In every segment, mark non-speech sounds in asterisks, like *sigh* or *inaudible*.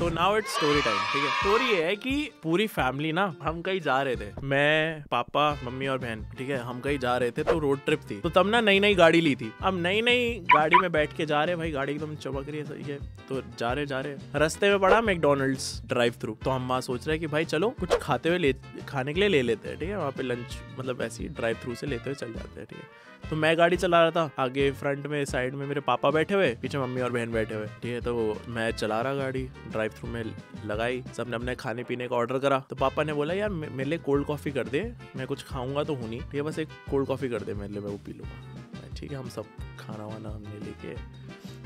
तो now it's story time ठीक है? स्टोरी ये है कि पूरी फैमिली ना, हम कहीं जा रहे थे। मैं, पापा, मम्मी और बहन, ठीक है? हम कहीं जा रहे थे तो रोड ट्रिप थी। तो तब ना नई नई गाड़ी ली थी। अब नई नई गाड़ी में बैठ के जा रहे भाई, गाड़ी एकदम चमक रही है, सही है। तो जा रहे जा रहे। रास्ते में पड़ा मैकडोनल्ड्स ड्राइव थ्रू तो हम वहाँ सोच रहे हैं कि भाई चलो, कुछ खाते हुए ले, खाने के लिए ले लेते हैं, ठीक है? वहाँ पे लंच मतलब ऐसी ड्राइव थ्रू से लेते हुए चल जाते हैं, ठीक है? तो मैं गाड़ी चला रहा था। आगे फ्रंट में साइड में मेरे पापा बैठे हुए, पीछे मम्मी और बहन बैठे हुए, ठीक है? तो मैं चला रहा गाड़ी ड्राइव थ्रू में लगाई, सबने अपने खाने पीने का ऑर्डर करा। तो पापा ने बोला, यार मेरे लिए कोल्ड कॉफ़ी कर दे, मैं कुछ खाऊँगा तो हूँ नहीं। ठीक है बस एक कोल्ड कॉफ़ी कर दे मेरे लिए, मैं वो पी लूँगा। ठीक है, हम सब खाना वाना हमने लेके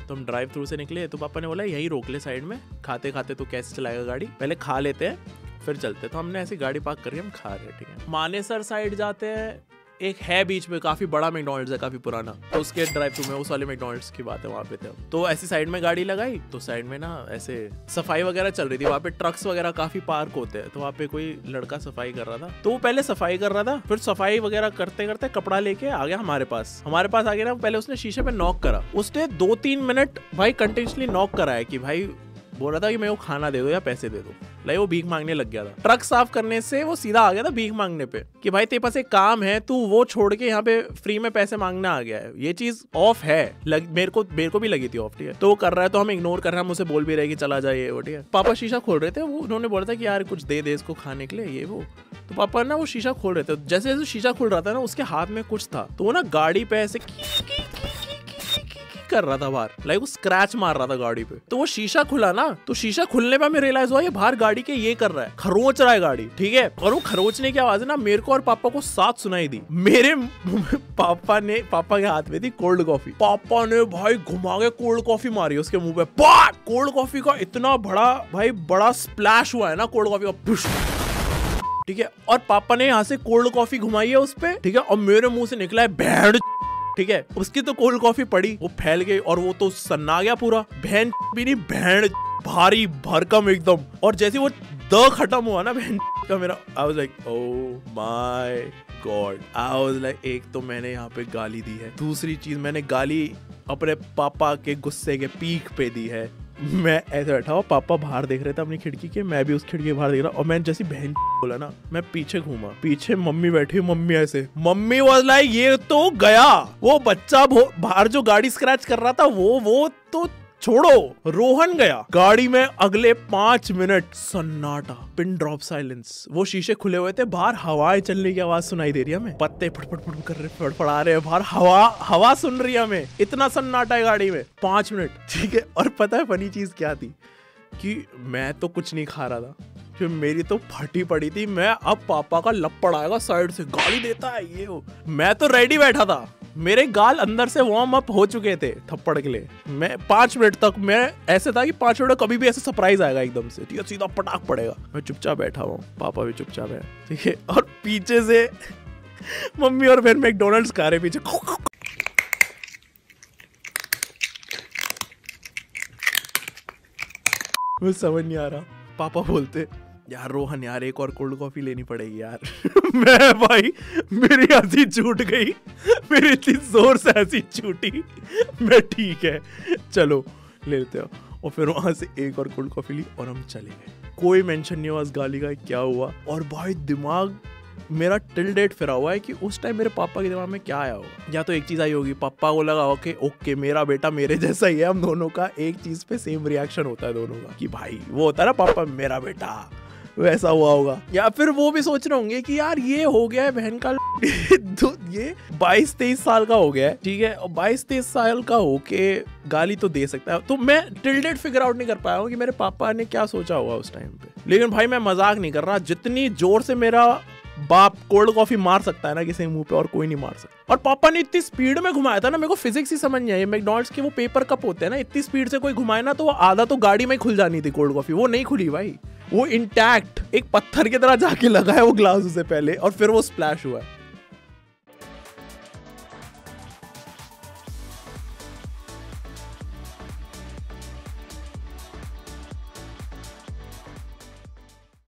तो हम ड्राइव थ्रू से निकले तो पापा ने बोला, यही रोक ले साइड में खाते खाते तो कैसे चलाएगा गाड़ी? पहले खा लेते हैं, फिर चलते तो हमने ऐसी गाड़ी पार्क करी हम खा रहे ठीक है। मानेसर साइड जाते हैं एक है बीच में, काफ़ी बड़ा मैकडोनल्ड्स है, काफ़ी पुराना। तो उसके ड्राइव थ्रू में, उस वाले मैकडोनल्ड्स की बात है, वहाँ पे थे। तो ऐसी साइड में गाड़ी लगाई तो साइड में ना ऐसे सफ़ाई वगैरह चल रही थी। वहाँ पे ट्रक्स वगैरह काफ़ी पार्क होते हैं तो वहाँ पे कोई लड़का सफ़ाई कर रहा था। तो वो पहले सफ़ाई कर रहा था, फिर सफ़ाई वगैरह करते करते कपड़ा लेके आ गया हमारे पास। हमारे पास आ गया ना, पहले उसने शीशे पे नॉक करा। उसने दो तीन मिनट भाई कंटिन्यूसली नॉक करा है कि भाई, बोल रहा था कि मैं वो खाना दे दो या पैसे दे दो। लाइक वो भीख मांगने लग गया था। ट्रक साफ़ करने से वो सीधा आ गया था भीख मांगने पे कि भाई तेरे पास एक काम है तू वो छोड़ के यहाँ पे फ्री में पैसे मांगना आ गया है। ये चीज़ ऑफ़ है। लग, मेरे को मेरे को भी लगी थी ऑफ़ ठीक है? तो वो कर रहा है तो हम इग्नोर कर रहे हैं हम उसे बोल भी रहे कि चला जाए वो ठीक है? पापा शीशा खोल रहे थे वो उन्होंने बोला था कि यार कुछ दे दे इसको खाने के लिए ये वो। तो पापा ना वो शीशा खोल रहे थे। जैसे जैसे शीशा खोल रहा था ना उसके हाथ में कुछ था। तो वो ना गाड़ी पे ऐसे कर रहा था बाहर। लाइक वो स्क्रैच मार रहा था गाड़ी पे। तो वो शीशा खुला ना तो शीशा खुलने पर मैं रियलाइज़ हुआ, ये बाहर गाड़ी के ये कर रहा है। खरोच रहा है गाड़ी, ठीक है? और वो खरोचने की आवाज़ ना, मेरे को और पापा को साथ सुनाई दी। मेरे *laughs* पापा ने, पापा के हाथ में थी कोल्ड कॉफ़ी पापा ने भाई घुमा के कोल्ड कॉफ़ी मारी उसके मुँह पे। कोल्ड कॉफ़ी का इतना बड़ा, भाई बड़ा स्प्लैश हुआ है ना कोल्ड कॉफ़ी का। ठीक है? और पापा ने यहाँ से कोल्ड कॉफ़ी घुमाई है उस पर ठीक है? और मेरे मुँह से निकला है बैंड ठीक है? उसकी तो कोल्ड कॉफ़ी पड़ी, वो फैल गई और वो तो सन्ना गया पूरा। बहन भी नहीं, बहन भारी भरकम एकदम। और जैसे वो द खत्म हुआ ना, बहन का मेरा I was like oh my God I was like एक तो मैंने यहाँ पे गाली दी है। दूसरी चीज़, मैंने गाली अपने पापा के गुस्से के पीक पे दी है। मैं ऐसे बैठा हुआ, पापा बाहर देख रहे थे अपनी खिड़की के, मैं भी उस खिड़की के बाहर देख रहा और मैं जैसी बहन बोला ना, मैं पीछे घूमा, पीछे मम्मी बैठी मम्मी ऐसे, मम्मी वॉज़ लाइक ये तो गया, वो बच्चा बाहर जो गाड़ी स्क्रैच कर रहा था, वो वो तो छोड़ो, रोहन गया। गाड़ी में अगले पाँच मिनट सन्नाटा, पिन ड्रॉप साइलेंस। वो शीशे खुले हुए थे, बाहर हवाएँ चलने की आवाज़ सुनाई दे रही है हमें। पत्ते फटफट फट कर रहे, फड़फड़ा रहे हैं, बाहर हवा हवा सुन रही है हमें। इतना सन्नाटा है गाड़ी में, पाँच मिनट। ठीक है, और पता है फनी चीज़ क्या थी? कि मैं तो कुछ नहीं खा रहा था। फिर मेरी तो फटी पड़ी थी, मैं, अब पापा का लपड़ आएगा साइड से, गाली देता है ये वो। मैं तो रेडी बैठा था। मेरे गाल अंदर से वार्म अप हो चुके थे थप्पड़ के लिए। मैं पाँच मिनट तक, मैं ऐसे था कि पाँच मिनट कभी भी ऐसे सरप्राइज़ आएगा एकदम से। ठीक है, सीधा पटाख पड़ेगा। मैं चुपचाप बैठा हुआ पापा भी चुपचाप है। ठीक है, और पीछे से *laughs* मम्मी और बहन मैकडोनल्ड्स खा रहे पीछे। मुझे समझ नहीं आ रहा। पापा बोलते, यार रोहन यार, एक और कोल्ड कॉफ़ी लेनी पड़ेगी यार। मैं भाई, मेरी हँसी छूट गई। मेरी इतनी ज़ोर से हँसी छूटी। मैं ठीक है। चलो, ले लेते हो। और फिर वहाँ से एक और कोल्ड कॉफ़ी ली और हम चले गए। कोई मेंशन नहीं हुआ उस गाली का क्या हुआ। और भाई, दिमाग मेरा टिल डेट फिरा हुआ है कि उस टाइम मेरे पापा के दिमाग में क्या आया होगा। या तो एक चीज़ आई होगी, पापा को लगा, ओके ओके, मेरा बेटा मेरे जैसा ही है। हम दोनों का एक चीज़ पे सेम रिएक्शन होता है दोनों का कि भाई, वो होता है ना, पापा मेरा बेटा। वैसा हुआ होगा। या फिर वो भी सोच रहे होंगे कि यार ये हो गया है बहन का *laughs* ये बाईस तेईस साल का हो गया है, ठीक है? और बाईस तेईस साल का होके गाली तो दे सकता है। तो मैं टिल्डेड फिगर आउट नहीं कर पाया हूँ कि मेरे पापा ने क्या सोचा हुआ उस टाइम पे। लेकिन भाई मैं मज़ाक नहीं कर रहा, जितनी ज़ोर से मेरा बाप कोल्ड कॉफ़ी मार सकता है ना किसी मुँह पे और कोई नहीं मार सकता। और पापा ने इतनी स्पीड में घुमाया था ना, मेरे को फिजिक्स ही समझ नहीं आई। मैकडोनल्ड्स के वो पेपर कप होते हैं ना, इतनी स्पीड से कोई घुमाए ना तो वो आधा तो गाड़ी में खुल जानी थी कोल्ड कॉफ़ी वो नहीं खुली भाई। वो इंटैक्ट एक पत्थर की तरह जाके लगा है वो ग्लास उसे पहले, और फिर वो स्प्लैश हुआ है।